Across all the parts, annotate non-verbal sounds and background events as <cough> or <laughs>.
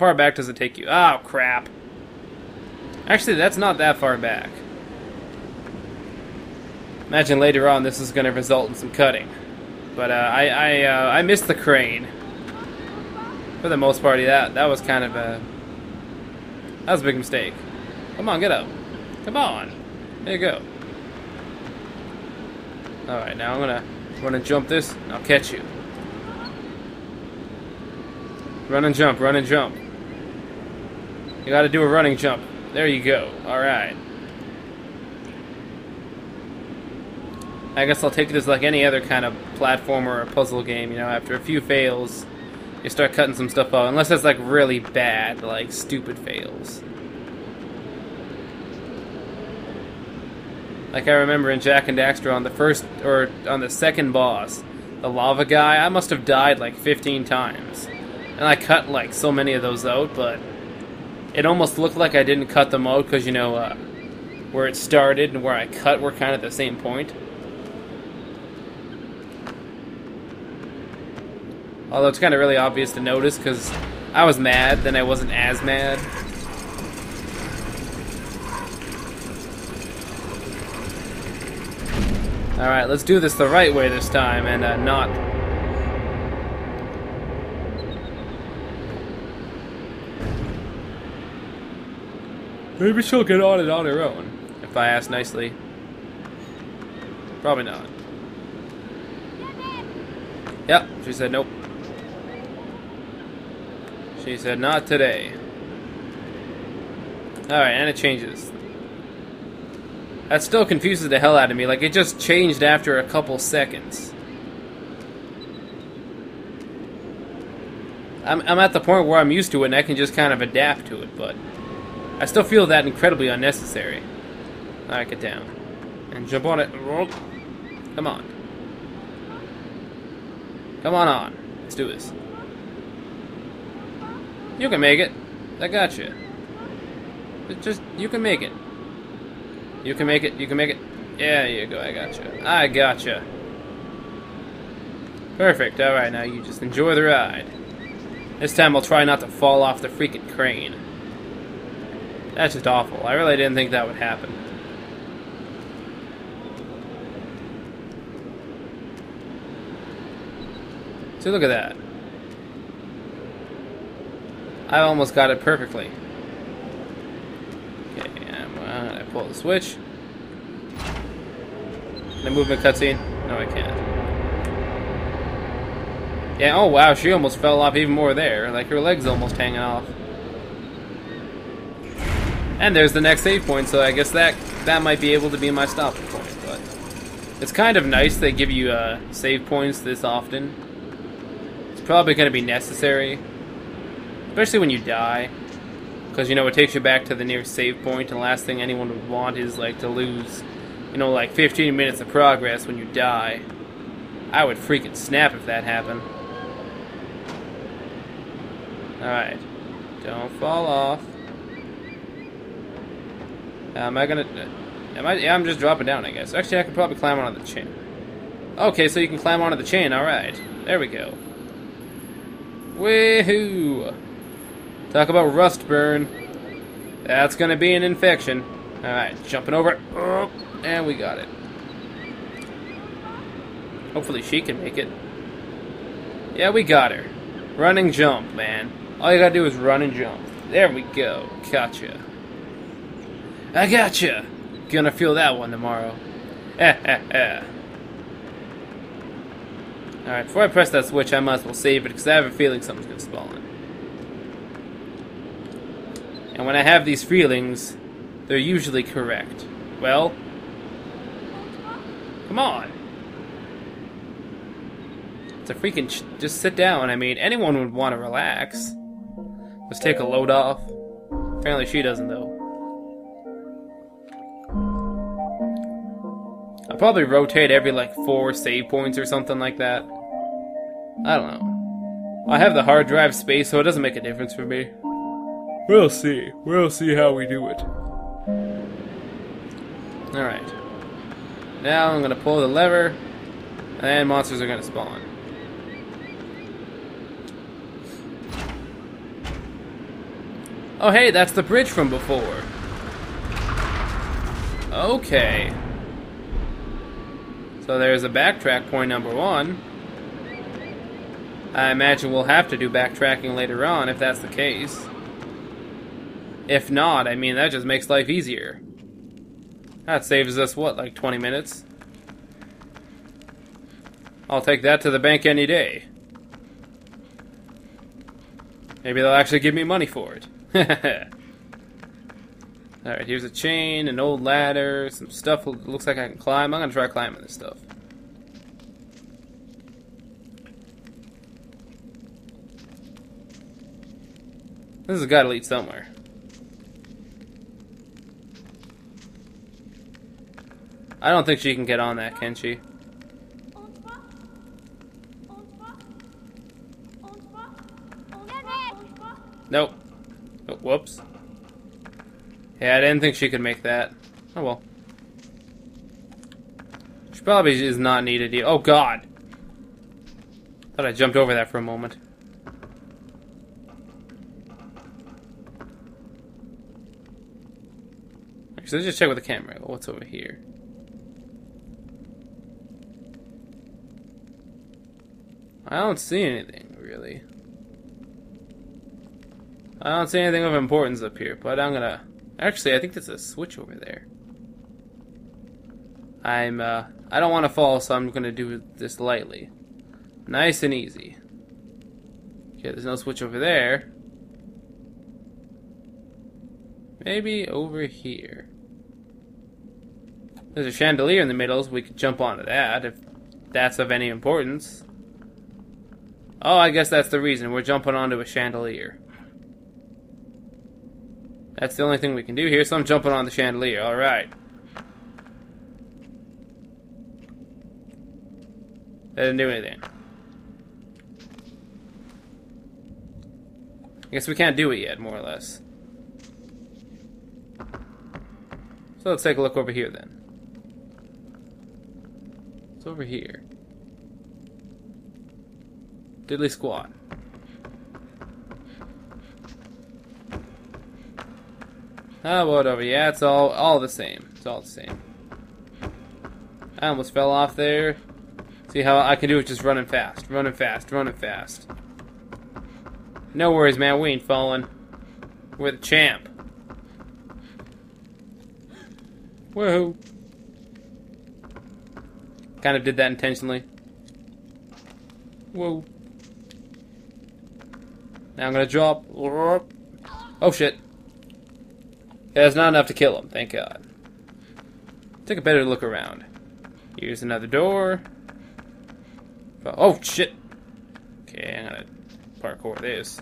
far back does it take you? Oh, crap. Actually, that's not that far back. Imagine later on this is going to result in some cutting. But uh, I I, uh, I missed the crane. For the most part, that that was kind of a that was a big mistake. Come on, get up. Come on. There you go. All right, now I'm gonna run and jump this. I'll catch you. Run and jump. Run and jump. You got to do a running jump. There you go. All right. I guess I'll take as like any other kind of platformer or puzzle game, you know, after a few fails, you start cutting some stuff out, unless it's like really bad, like stupid fails. Like I remember in Jak and Daxter on the first, or on the second boss, the lava guy, I must have died like 15 times. And I cut like so many of those out, but it almost looked like I didn't cut them out because, you know, uh, where it started and where I cut were kind of the same point. Although it's kind of really obvious to notice because I was mad, then I wasn't as mad. Alright, let's do this the right way this time and uh, not... Maybe she'll get on it on her own, if I ask nicely. Probably not. Yep, she said nope. She said, not today. Alright, and it changes. That still confuses the hell out of me. Like, it just changed after a couple seconds. I'm, I'm at the point where I'm used to it and I can just kind of adapt to it, but... I still feel that incredibly unnecessary. Alright, get down. And jump on it. Come on. Come on on. Let's do this. You can make it. I got you. Just, you can make it. You can make it. You can make it. Yeah, you go. I got you. I got you. Perfect. All right, now you just enjoy the ride. This time I'll try not to fall off the freaking crane. That's just awful. I really didn't think that would happen. See, look at that. I almost got it perfectly. Okay, gonna pull the switch. The movement cutscene? No, I can't. Yeah, oh wow, she almost fell off even more there. Like her leg's almost hanging off. And there's the next save point, so I guess that that might be able to be my stopping point. But it's kind of nice they give you uh, save points this often. It's probably going to be necessary Especially when you die. Because, you know, it takes you back to the nearest save point, and the last thing anyone would want is, like, to lose, you know, like 15 minutes of progress when you die. I would freaking snap if that happened. Alright. Don't fall off. Am I gonna... Am I... Yeah, I'm just dropping down, I guess. Actually, I could probably climb onto the chain. Okay, so you can climb onto the chain, alright. There we go. Woohoo! Talk about rust burn. That's gonna be an infection. Alright, jumping over. Oh, and we got it. Hopefully she can make it. Yeah, we got her. Running jump, man. All you gotta do is run and jump. There we go. Gotcha. I gotcha! Gonna feel that one tomorrow. Eh, eh, eh. Alright, before I press that switch, I might as well save it, because I have a feeling something's gonna spawn. And when I have these feelings, they're usually correct. Well, come on. It's a freaking. just sit down. I mean, anyone would want to relax. Let's take a load off. Apparently, she doesn't, though. Probably rotate every like four save points or something like that. I don't know. I have the hard drive space, so it doesn't make a difference for me. We'll see. We'll see how we do it. Alright. Now I'm to pull the lever, and monsters are to spawn. Oh, hey, that's the bridge from before. Okay. So there's a backtrack point number one. I imagine we'll have to do backtracking later on if that's the case. If not, I mean, that just makes life easier. That saves us, what, like 20 minutes? I'll take that to the bank any day. Maybe they'll actually give me money for it. <laughs> Alright, here's a chain, an old ladder, some stuff looks like I can climb. I'm gonna try climbing this stuff. This has got to lead somewhere. I don't think she can get on that, can she? Nope. Oh, whoops. Yeah, I didn't think she could make that. Oh well. She probably is not needed. here. Oh god! Thought I jumped over that for a moment. Let's just check with the camera. What's over here? I don't see anything, really. I don't see anything of importance up here, but I'm gonna... Actually, I think there's a switch over there. I'm, uh... I don't want to fall, so I'm gonna do this lightly. Nice and easy. Okay, there's no switch over there. Maybe over here. There's a chandelier in the middle, so we could jump onto that if that's of any importance. Oh, I guess that's the reason. We're jumping onto a chandelier. That's the only thing we can do here, so I'm jumping on the chandelier. Alright. That didn't do anything. I guess we can't do it yet, more or less. So let's take a look over here then. It's over here. Diddly squat. Ah, whatever. Yeah, it's all all the same. It's all the same. I almost fell off there. See how I can do it just running fast, running fast, running fast. No worries, man. We ain't falling. We're the champ. Whoa. Kind of did that intentionally. Whoa. Now I'm gonna drop. Oh shit. That's not enough to kill him, thank god. Take a better look around. Here's another door. Oh shit. Okay, I'm gonna parkour this.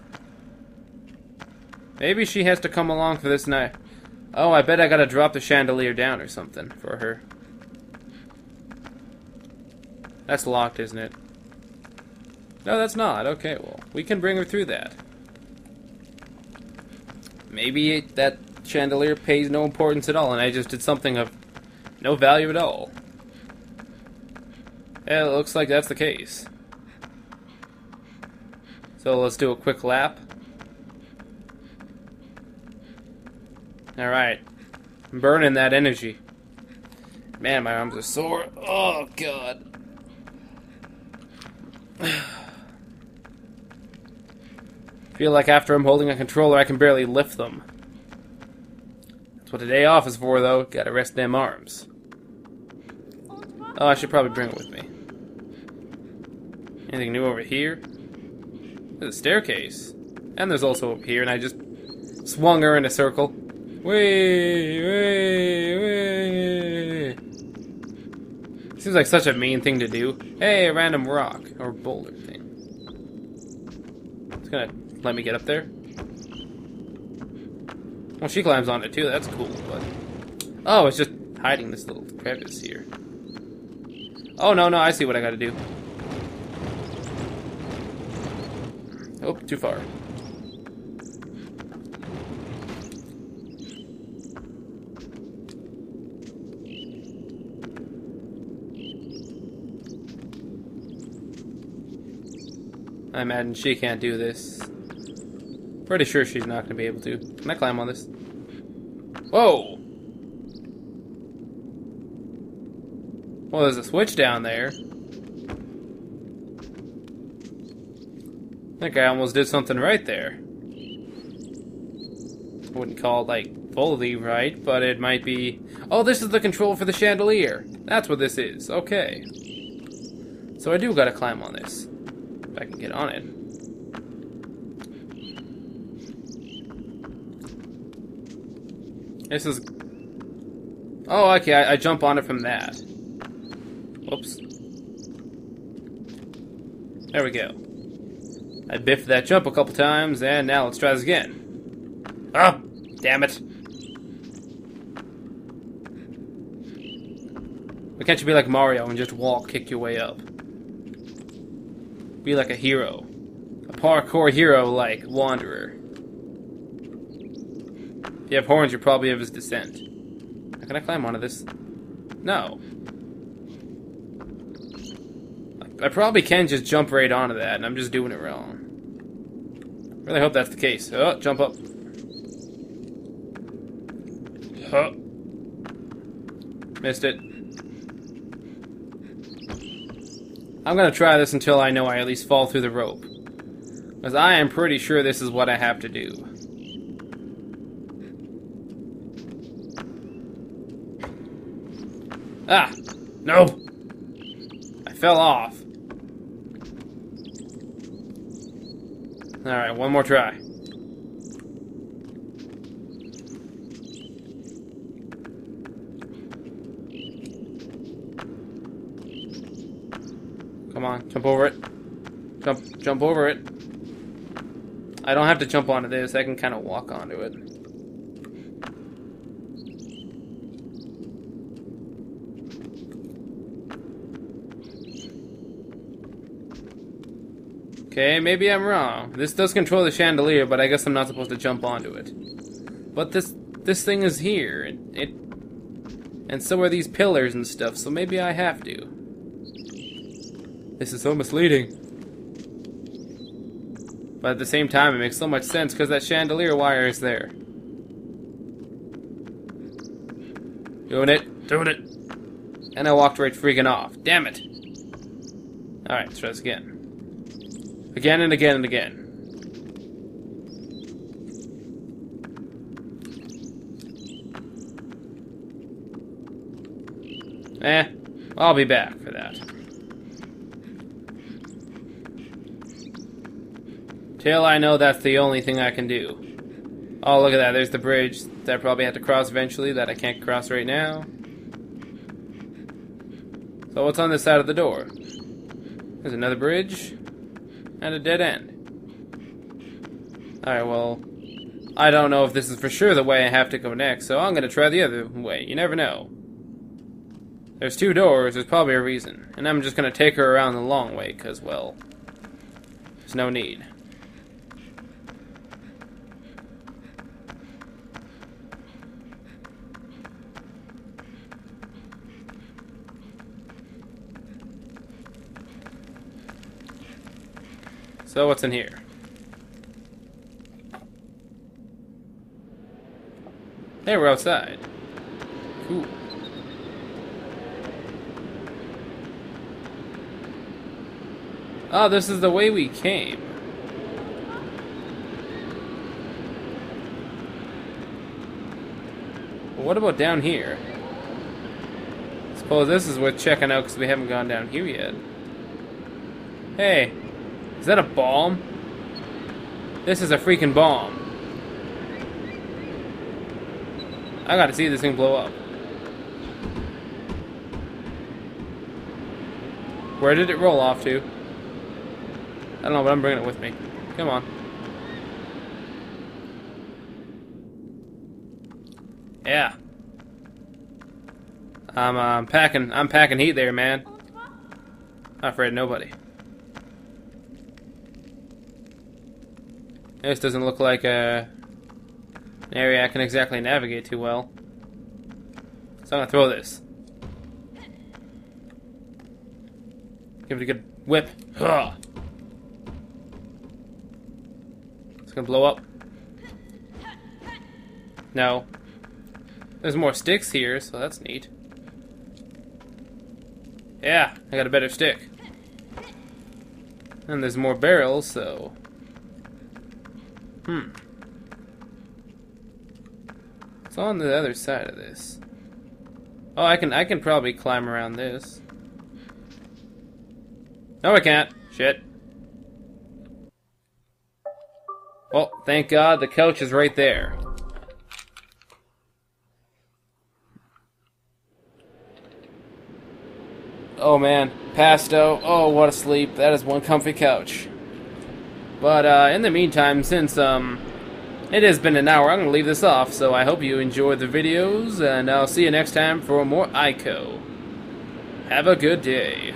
Maybe she has to come along for this night. Oh, I bet I gotta drop the chandelier down or something for her. That's locked, isn't it? No, that's not. Okay, well, we can bring her through that. Maybe that chandelier pays no importance at all, and I just did something of no value at all. Yeah, it looks like that's the case. So let's do a quick lap. Alright. I'm burning that energy. Man, my arms are sore. Oh, God. <sighs> Feel like after I'm holding a controller, I can barely lift them. That's what a day off is for, though. Gotta rest them arms. Oh, I should probably bring it with me. Anything new over here? There's a staircase. And there's also over here, and I just swung her in a circle. Wait, wait, wait. Seems like such a mean thing to do. Hey, a random rock or boulder thing. It's gonna let me get up there. Well, she climbs on it too. That's cool, but oh, it's just hiding this little crevice here. Oh no, no, I see what I got to do. Oh, too far. I imagine she can't do this. Pretty sure she's not going to be able to. Can I climb on this? Whoa! Well, there's a switch down there. I think I almost did something right there. I wouldn't call it, like, fully right, but it might be... Oh, this is the control for the chandelier. That's what this is. Okay. So I do gotta climb on this. If I can get on it. This is... Oh, okay, I, I jump on it from that. Whoops. There we go. I biffed that jump a couple times, and now let's try this again. Ah! Damn it. Why can't you be like Mario and just walk, kick your way up? Be like a hero. A parkour hero like Wanderer. If you have horns, you're probably of his descent. Can I climb onto this? No. I probably can just jump right onto that, and I'm just doing it wrong. Really hope that's the case. Oh, jump up. Huh. Missed it. I'm gonna try this until I know I at least fall through the rope. Because I am pretty sure this is what I have to do. Ah! No! I fell off. Alright, one more try. Come on, jump over it. Jump, jump over it. I don't have to jump onto this, I can kind of walk onto it. Okay, maybe I'm wrong. This does control the chandelier, but I guess I'm not supposed to jump onto it. But this this thing is here. It, it and so are these pillars and stuff, so maybe I have to. This is so misleading. But at the same time, it makes so much sense because that chandelier wire is there. Doing it, doing it. And I walked right freaking off. Damn it. Alright, let's try this again. Again and again and again. Eh, I'll be back for that. Till I know that's the only thing I can do. Oh, look at that. There's the bridge that I probably have to cross eventually that I can't cross right now. So what's on this side of the door? There's another bridge and a dead end. Alright, well, I don't know if this is for sure the way I have to go next, so I'm gonna try the other way. You never know. There's two doors, there's probably a reason. And I'm just gonna take her around the long way, because, well, there's no need. So what's in here? Hey, we're outside. Cool. Oh, this is the way we came. What about down here? Suppose this is worth checking out because we haven't gone down here yet. Hey, is that a bomb? This is a freaking bomb. I gotta see this thing blow up. Where did it roll off to? I don't know, but I'm bringing it with me. Come on. Yeah. I'm uh, packing. I'm packing heat there, man. Not afraid of nobody. This doesn't look like a, an area I can exactly navigate too well. So I'm gonna throw this. Give it a good whip. It's gonna blow up. No. There's more sticks here, so that's neat. Yeah, I got a better stick. And there's more barrels, so... Hmm. It's on the other side of this. Oh, I can I can probably climb around this. No, I can't. Shit. Well, thank God the couch is right there. Oh man, Pasto. Oh, what a sleep. That is one comfy couch. But uh, in the meantime, since um, it has been an hour, I'm going to leave this off. So I hope you enjoyed the videos, and I'll see you next time for more Ico. Have a good day.